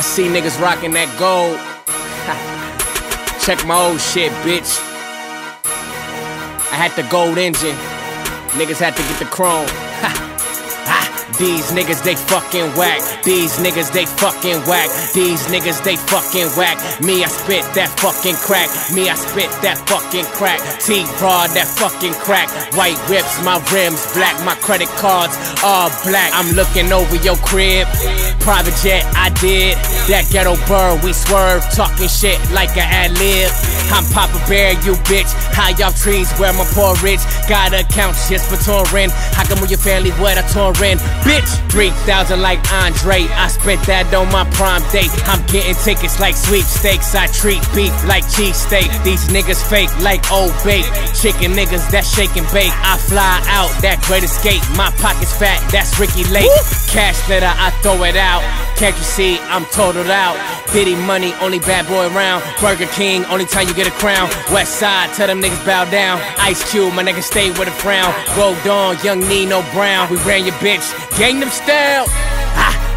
I see niggas rocking that gold. Check my old shit, bitch. I had the gold engine. Niggas had to get the chrome. These niggas, they fucking whack. These niggas, they fucking whack. These niggas, they fucking whack. Me, I spit that fucking crack. Me, I spit that fucking crack. T broad, that fucking crack. White whips, my rims black. My credit cards all black. I'm looking over your crib. Private jet, I did. That ghetto bird, we swerve. Talking shit like an ad lib. I'm Papa Bear, you bitch. High off trees where my poor rich. Got accounts just for touring. How come with your family where I touring? Bitch, 3,000 like Andre. I spent that on my prime date. I'm getting tickets like sweepstakes. I treat beef like cheesesteak. These niggas fake like old bait. Chicken niggas that shake and bake. I fly out, that great escape. My pockets fat, that's Ricki Lake. Cash letter, I throw it out. Can't you see I'm totaled out? Diddy money, only bad boy around. Burger King, only time you get a crown. West side, tell them niggas bow down. Ice Cube, my nigga stay with a frown. Roll Dawn, young Nino Brown. We ran your bitch, gang them style.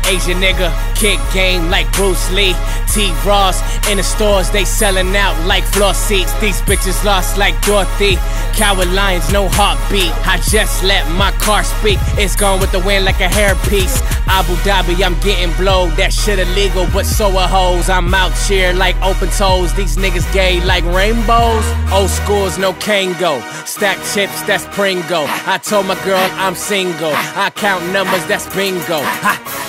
Asian nigga, kick game like Bruce Lee. T Ross in the stores, they selling out like floor seats. These bitches lost like Dorothy. Coward lions, no heartbeat. I just let my car speak. It's gone with the wind like a hairpiece. Abu Dhabi, I'm getting blowed. That shit illegal, but so are hoes. I'm out here like open toes. These niggas gay like rainbows. Old schools, no Kangol. Stack chips, that's Pringo. I told my girl I'm single. I count numbers, that's bingo. Ha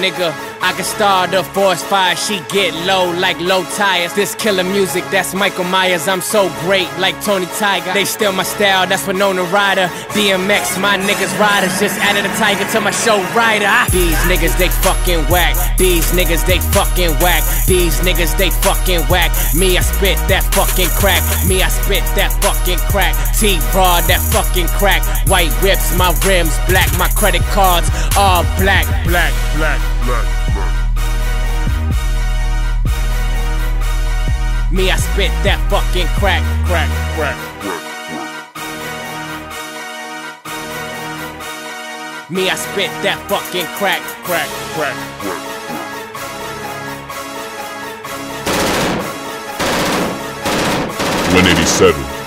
nigga. I can start a forest fire, she get low like low tires. This killer music, that's Michael Myers. I'm so great like Tony Tiger. They steal my style, that's Winona Ryder. DMX, my niggas riders just added a tiger to my show rider. Ah. These niggas, they fucking whack. These niggas, they fucking whack. These niggas, they fucking whack. Me, I spit that fucking crack. Me, I spit that fucking crack. T broad, that fucking crack. White whips, my rims black. My credit cards all black, black, black, black. Me, I spit that fucking crack, crack, crack, crack. Me, I spit that fucking crack, crack, crack, crack. One eighty seven.